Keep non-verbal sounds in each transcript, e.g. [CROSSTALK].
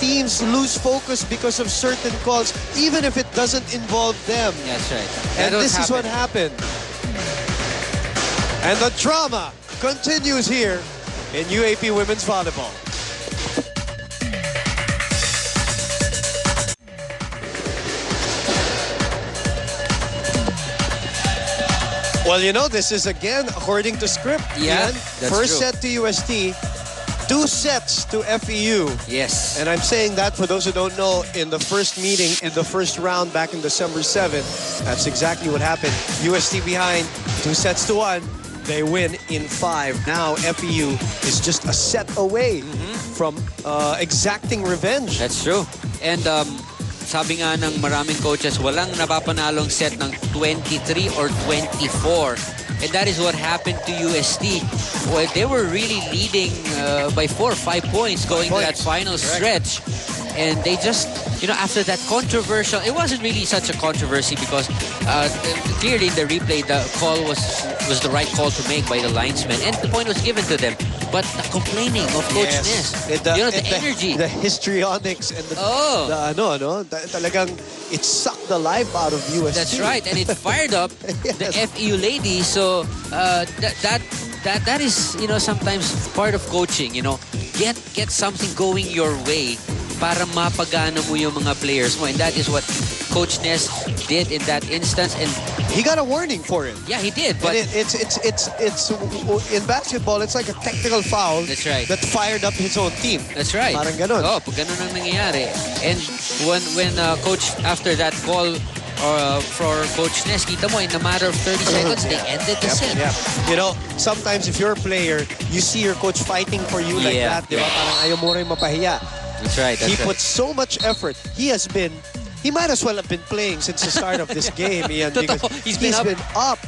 teams lose focus because of certain calls, even if it doesn't involve them. That's right. And That this is what happened. And the drama continues here in UAAP Women's Volleyball. Well, you know, this is again according to script. Yeah, Ian. First true. set to UST, two sets to FEU. Yes. And I'm saying that for those who don't know, in the first meeting, in the first round back in December 7, that's exactly what happened. UST behind, two sets to one. They win in five. Now FEU is just a set away from uh, exacting revenge. That's true. And um, sabi nga ng maraming coaches, walang napapanalong set ng 23 or 24. And that is what happened to UST. Well, they were really leading uh, by four or five points going to that final Correct. stretch. And they just, you know, after that controversial, it wasn't really such a controversy because uh, clearly in the replay, the call was was the right call to make by the linesman. And the point was given to them. But the complaining of Coach Ness, And the, you know, the, and energy. The histrionics and the, Oh. the ano, ano, ta- talagang it sucked the life out of UST. That's right, and it [LAUGHS] fired up the Yes. FEU ladies. So uh, that that that that is you know sometimes part of coaching. You know, get get something going your way para mapagana mo yung mga players mo, and that is what Coach Ness did in that instance. And He got a warning for it. yeah, he did. But it, it's it's it's it's in basketball. It's like a technical foul. That's right. That fired up his own team. That's right. Parang ganun. Oh, pag ganun ang nangyayari. And when when uh, coach after that call uh, for Coach Ness, kita mo in a matter of 30 [LAUGHS] seconds they ended the set. Yeah. You know, sometimes if you're a player, you see your coach fighting for you like that, Yeah. Di ba? Parang ayaw mo rin mapahiya. That's right. That's he right. put so much effort. He has been, he might as well have been playing since the start of this [LAUGHS] game, Ian, because. He's been up. been up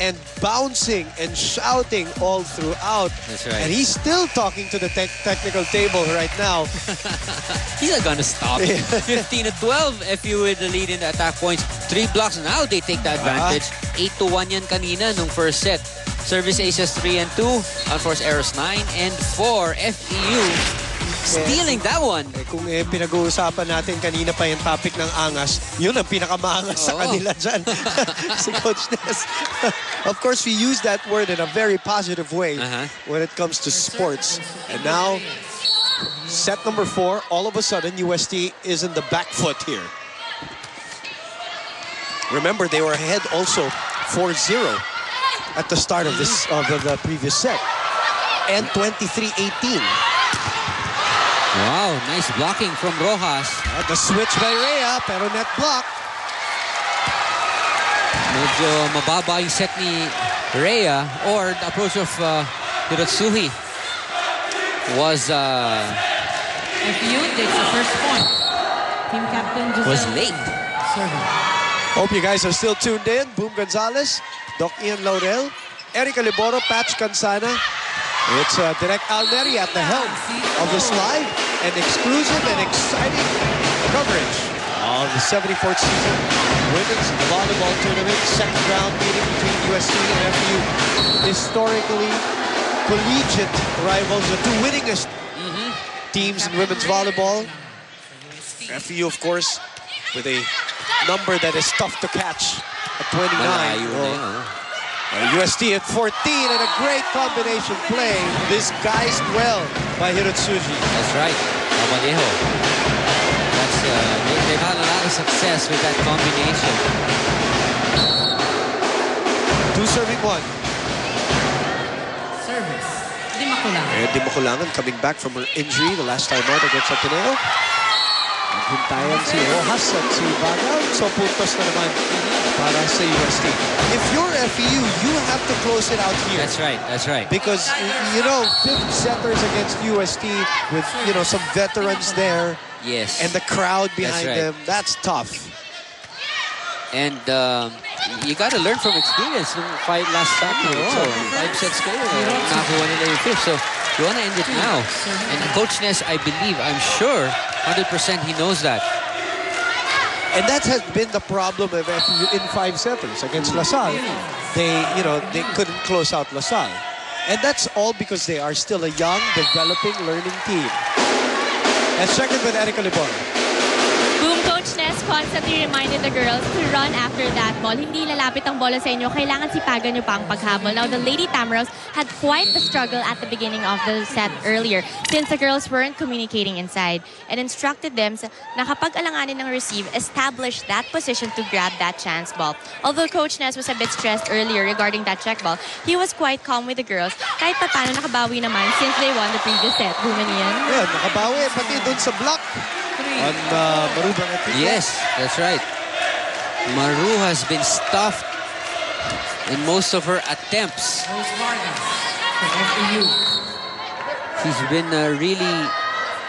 and bouncing and shouting all throughout. That's right. And he's still talking to the tech technical table right now. [LAUGHS] He's not gonna stop. [LAUGHS] 15 to 12 if you were the lead in the attack points. Three blocks. Now they take the advantage. 8 to 1 yan kanina nung first set. Service aces 3 and 2. Unforced errors 9 and 4. FEU stealing that one. Eh, kung eh, pinag-uusapan natin kanina pa yung topic ng angas, yun ang pinakamaangas sa Oo. kanila dyan. [LAUGHS] si Coach Ness. of course, we use that word in a very positive way Uh-huh. when it comes to sports. And now, set number four, all of a sudden, UST is in the back foot here. Remember, they were ahead also 4-0 at the start of this of the, the previous set. And 23-18. Wow, nice blocking from Rojas. At the switch by Rhea, pero net block. Medyo mababa yung set ni Rhea or the approach of uh, Hirotsuhi was uh, FEU takes the first point. Team captain Giselle. was late. Serving. Hope you guys are still tuned in. Boom Gonzalez, Doc Ian Laurel, Erica Liboro, Patch Cansana. It's uh, Direct Alneri at the helm of this live and exclusive and exciting coverage of the 74th season Women's Volleyball Tournament, second round meeting between UST and FEU. Historically collegiate rivals, the two winningest teams in women's volleyball. FEU, of course, with a number that is tough to catch at 29. Malayo na Oh, uh, at 14 and a great combination play. Disguised well by Hirotsuji. That's right. Amadejo. That's, uh, they, they've had a lot of success with that combination. Two serving one. Service. Di makulang. And Di Makulangan coming back from her injury the last time out against Ateneo. Naghintayan si Rojas at si Bagal. So puntos na naman para sa UST. If you're FEU, you have to close it out here. That's right. That's right. Because, you know, fifth setters against UST with, you know, some veterans there Yes. and the crowd behind right. them, that's tough. And um, you got to learn from experience fight last time. So, five sets kayo. Nakakuha nila yung fifth. So, you want to end it now. And Coach Ness, I believe, I'm sure, 100% he knows that. And that has been the problem of FEU in five setters against mm. LaSalle. Mm. They, you know, they couldn't close out LaSalle. And that's all because they are still a young, developing, learning team. Let's check with Erica Libor. Constantly reminded the girls to run after that ball. Hindi lalapit ang bola sa inyo. Kailangan sipagan nyo pa ang paghabol. Now, the Lady Tamaros had quite the struggle at the beginning of the set earlier since the girls weren't communicating inside and instructed them na kapag alanganin ng receive, establish that position to grab that chance ball. Although Coach Ness was a bit stressed earlier regarding that check ball, he was quite calm with the girls. Kahit pa paano nakabawi naman since they won the previous set. Buman yan. Yan, nakabawi. Pati dun sa block. On uh, Maruba Antico. Yes, that's right. Maru has been stuffed in most of her attempts. She's been uh, really,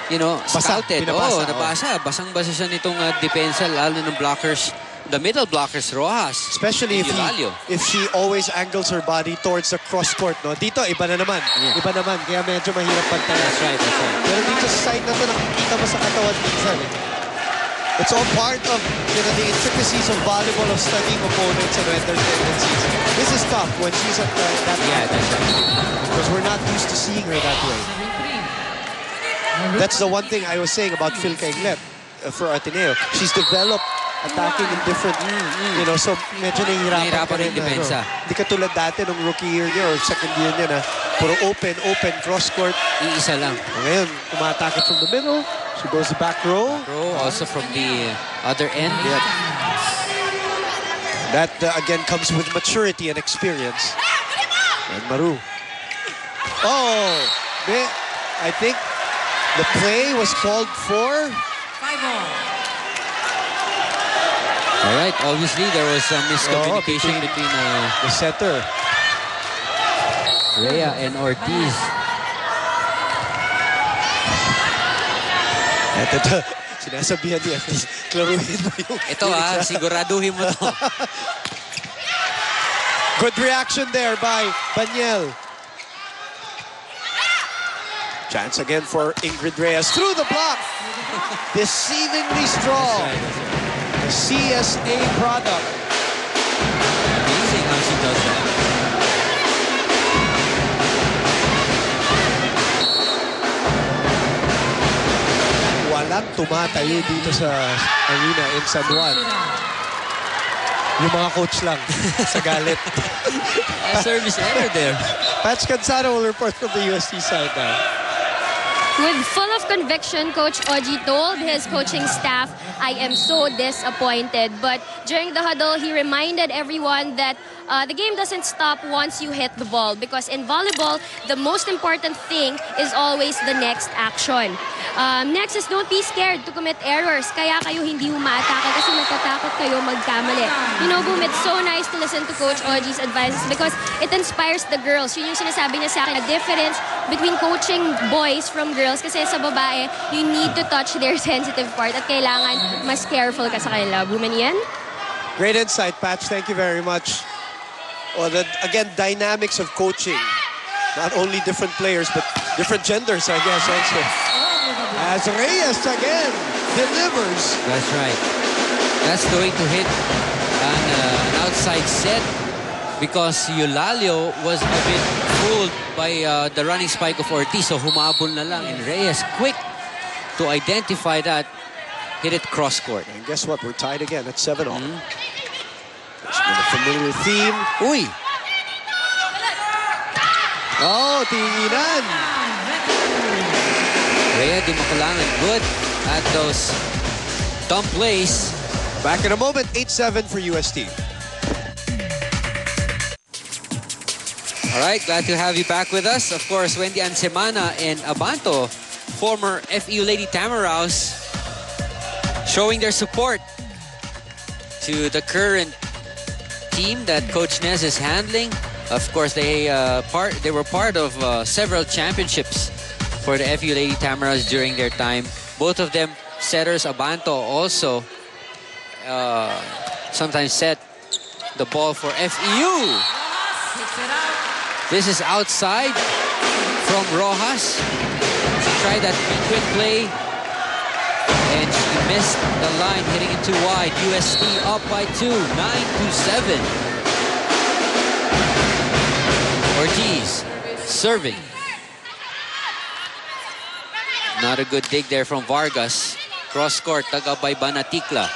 you know, Basa, scouted. pinabasa, oh, oh. nabasa. Basang-basa siya nitong uh, depensa, lalo ng blockers, the middle blockers, Rojas. Especially if, he, if she always angles her body towards the cross court. No? Dito, iba na naman. Yeah. Iba naman. Kaya medyo mahirap pantayan. That's right, that's right. Pero dito sa side na to, nakikita mo sa katawan minsan. Eh. It's all part of you know, the intricacies of volleyball of studying opponents and their tendencies. This is tough when she's at the, that Yeah, that's right. because we're not used to seeing her that way. That's the one thing I was saying about Fille Cainglet uh, for Ateneo. She's developed attacking in different, you know, so medyo nahihirapan Nahihirapan ka rin. rin depensa. Ano. Hindi katulad dati nung rookie year niya or second year niya na puro open, open, cross court. Iisa lang. Ngayon, umatake from the middle. She goes to back row. Pro also from the other end. Yep. That, uh, again, comes with maturity and experience. And Maru. Oh, I think the play was called for. Five all. All right, obviously there was some miscommunication between- between uh, The setter. Rhea and Ortiz. Ito, ito. [LAUGHS] Sinasabihan niya, klaruhin mo yung... [LAUGHS] Ito ah, siguraduhin mo to. [LAUGHS] Good reaction there by Banyel. Chance again for Ingrid Reyes through the block. Deceivingly strong. The CSA product. Amazing how she does that. Walang tumatayo dito sa arena in San Juan. Yung mga coach lang [LAUGHS] sa galit. Service error there. Patch Cansano will report from the UST side now. With full of conviction, Coach Odjie told his coaching staff, I am so disappointed. But during the huddle, he reminded everyone that uh, the game doesn't stop once you hit the ball because in volleyball, the most important thing is always the next action. Um, next is don't be scared to commit errors. Kaya kayo hindi umaatake kasi natatakot kayo magkamali. You know, Boom, it's so nice to listen to Coach Oji's advices because it inspires the girls. Yun yung sinasabi niya sa akin, the difference between coaching boys from girls kasi sa babae, you need to touch their [LAUGHS] sensitive part at kailangan mas careful ka sa kanila. Buman yan? Great insight, Patch. Thank you very much. Oh, the, again, dynamics of coaching. Not only different players, but different genders, I guess, also. As Reyes again delivers. That's right. That's the way to hit an, uh, an outside set because Eulalio was a bit fooled by uh, the running spike of Ortiz. So humabol na lang. And Reyes quick to identify that. Hit it cross court. And guess what? We're tied again at 7 all. It's been a familiar theme. Uy! Oh, tinginan. Rhea Dimaculangan good at those dump plays. Back in a moment, 8-7 for UST. All right, glad to have you back with us. Of course, Wendy Anne Semana and Abanto, former FEU Lady Tamaraws, showing their support to the current team that Coach Nez is handling. Of course, they uh, part they were part of uh, several championships for the FEU Lady Tamaraws during their time. Both of them setters. Abanto also uh, sometimes set the ball for FEU. This is outside from Rojas. Tried that quick play. And she missed the line, hitting it too wide. UST up by two, 9 to 7. Ortiz serving. Not a good dig there from Vargas. Cross court, dug up by Banaticla.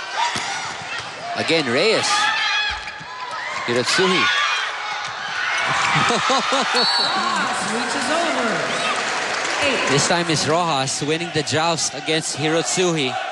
Again, Reyes. Hirotsuhi. [LAUGHS] Reaches over. This time is Rojas winning the joust against Hirotsuhi.